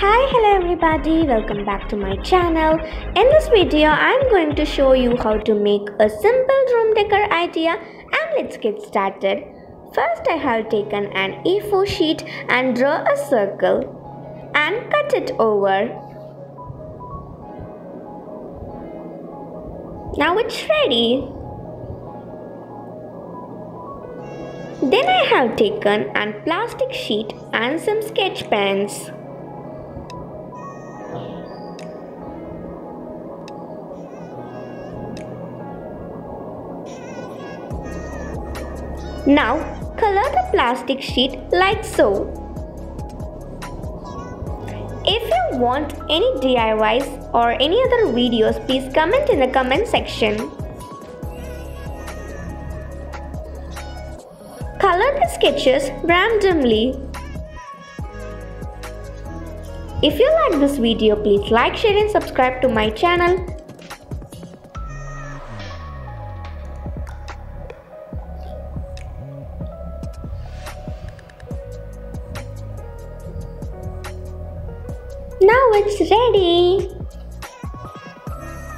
Hi hello everybody. Welcome back to my channel. In this video I'm going to show you how to make a simple room decor idea and let's get started. First I have taken an A4 sheet and draw a circle and cut it over. Now it's ready. Then I have taken an plastic sheet and some sketch pens. Now color the plastic sheet like so. If you want any DIYs or any other videos please comment in the comment section. Color the sketches randomly. If you like this video please like, share and subscribe to my channel. Now it's ready.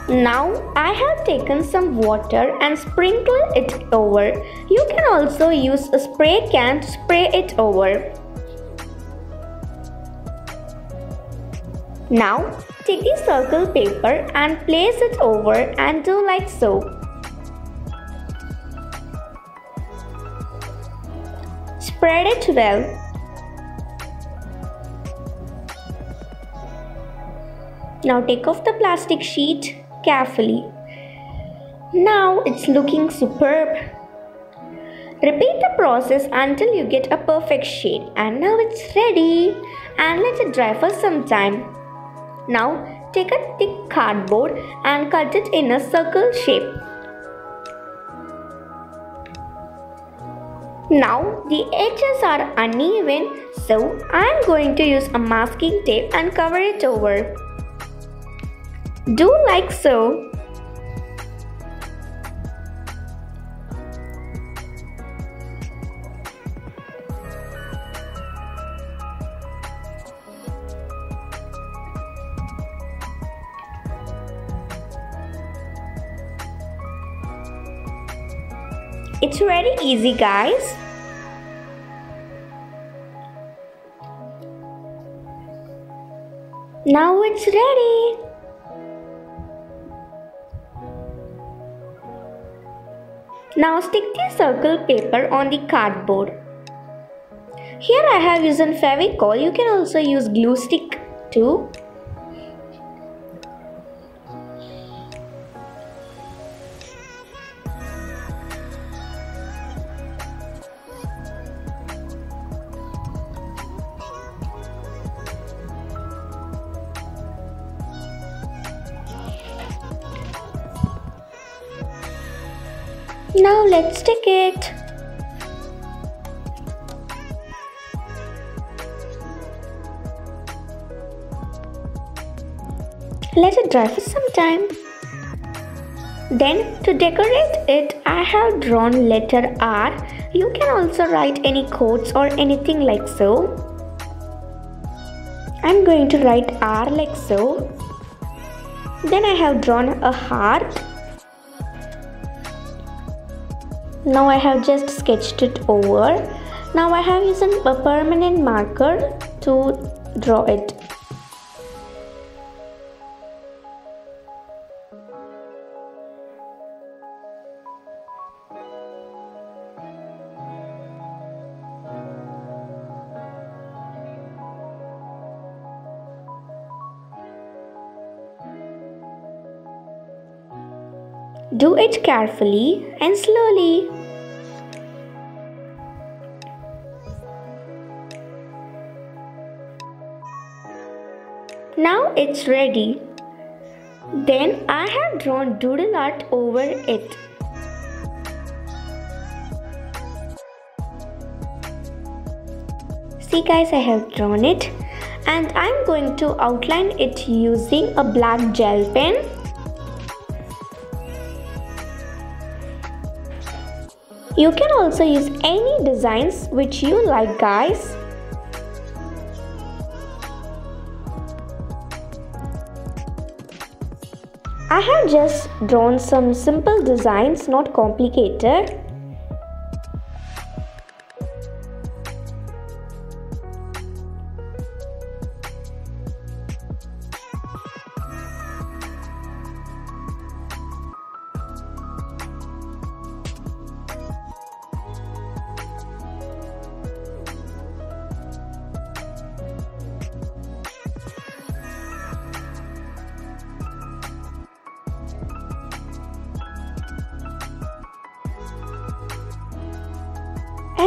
Now I have taken some water and sprinkle it over. You can also use a spray can to spray it over. Now take the circle paper and place it over and do like so. Spread it well. Now take off the plastic sheet carefully. Now it's looking superb. Repeat the process until you get a perfect shade and now it's ready and let it dry for some time. Now take a thick cardboard and cut it in a circle shape. Now the edges are uneven so I am going to use a masking tape and cover it over. Do like so. It's very easy guys. Now it's ready. Now stick the circle paper on the cardboard. Here I have used Fevicol. You can also use glue stick too. Now let's stick it. Let it dry for some time. Then to decorate it, I have drawn letter R. You can also write any quotes or anything like so. I'm going to write R like so. Then I have drawn a heart now I have just sketched it over now I have used a permanent marker to draw it Do it carefully and slowly. Now it's ready. Then I have drawn doodle art over it. See guys, I have drawn it and I'm going to outline it using a black gel pen You can also use any designs which you like guys. I have just drawn some simple designs, not complicated.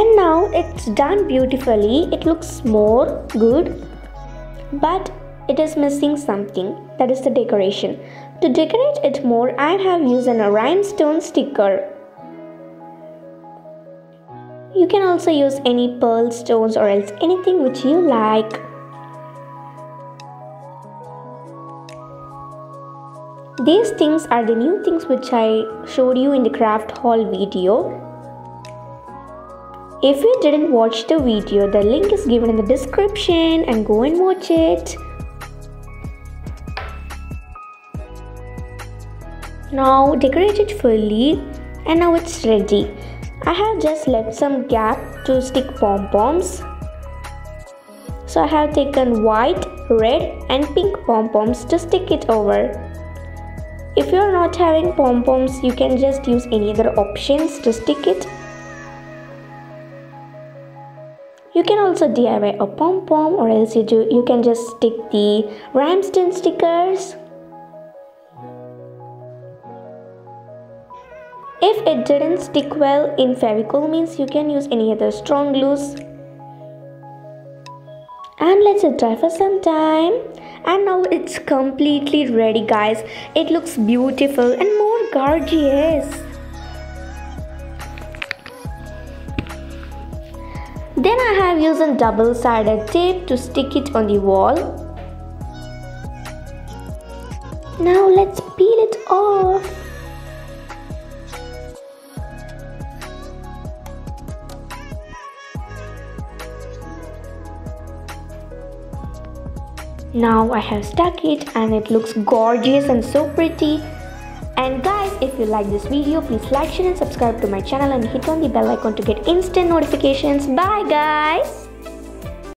And now it's done beautifully. It looks more good but it is missing something. That is the decoration. To decorate it more i have used an rhinestone sticker. You can also use any pearl stones or else anything which you like. These things are the new things which i showed you in the craft haul video if you didn't watch the video, the link is given in the description and go and watch it. Now decorate it fully and now it's ready. I have just left some gap to stick pom-poms. So I have taken white, red and pink pom-poms to stick it over. If you are not having pom-poms, you can just use any other options to stick it you can also DIY a pom-pom or else you, do, you can just stick the rhinestone stickers. If it didn't stick well in Fevicol means you can use any other strong glues. And let it dry for some time. And now it's completely ready guys. It looks beautiful and more gorgeous. Then I have used a double-sided tape to stick it on the wall. Now let's peel it off. Now I have stuck it and it looks gorgeous and so pretty. And guys, if you like this video, please like, share and subscribe to my channel and hit on the bell icon to get instant notifications. Bye guys!